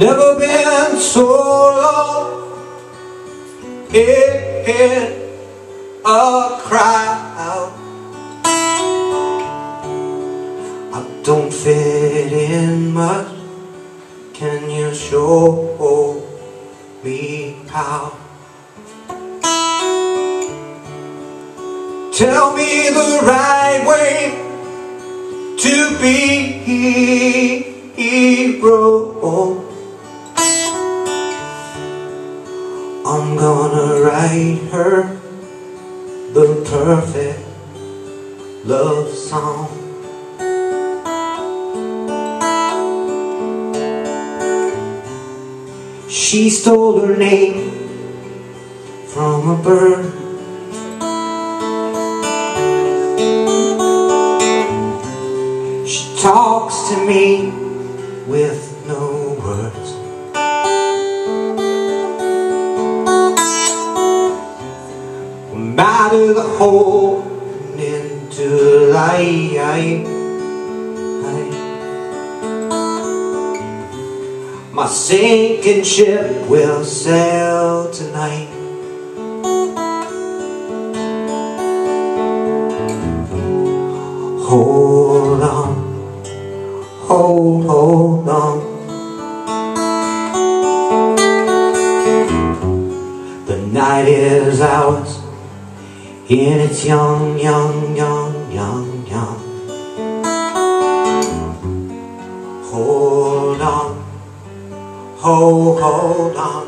never been so long in a crowd. I don't fit in much. Can you show me how? Tell me the right way to be hero. I'm gonna write her the perfect love song. She stole her name from a bird. She talks to me out of the hole and into the light. My sinking ship will sail tonight. Hold on, hold, hold on. The night is ours, and it's young, young, young, young, young. Hold on, hold, hold on.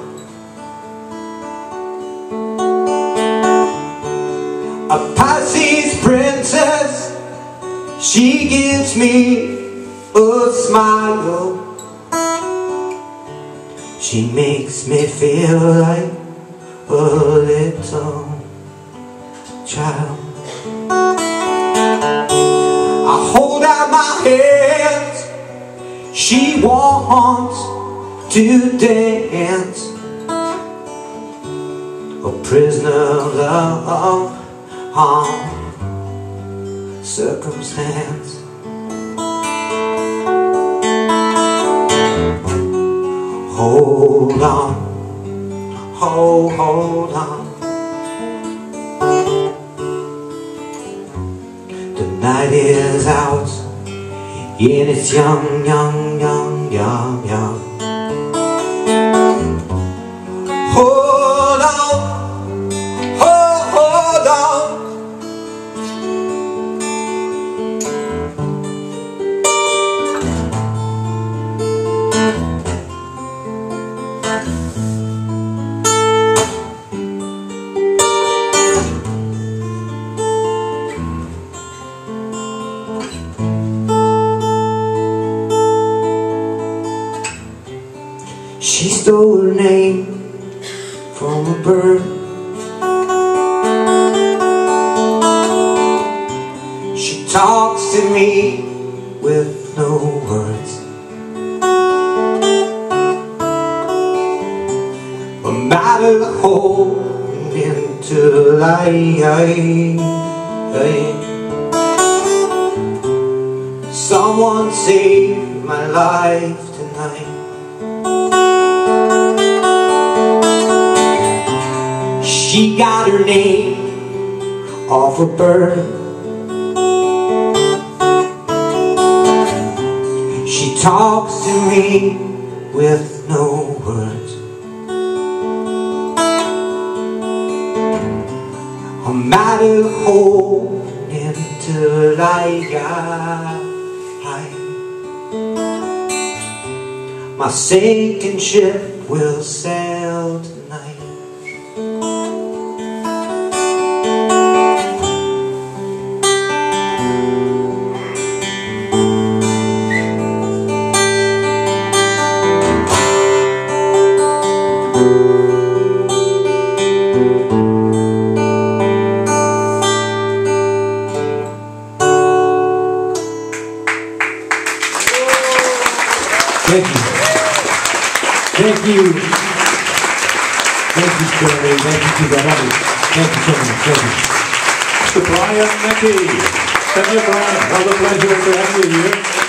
A Pisces princess, she gives me a smile. She makes me feel like a little out my hands, she wants to dance. A prisoner of circumstance. Hold on, hold, hold on. The night is ours, and it's young, young, young, young, young. Name from a bird. She talks to me with no words. A matter the into the light. Someone save my life She got her name off a bird. She talks to me with no words. I'm out of the hole into the light. My sinking ship will sail tonight. Thank you. Thank you. Thank you, Sterling. Thank you to the others. Thank you so much. Thank you. Mr. Brian Mackey. You, Brian. What a pleasure to have you here.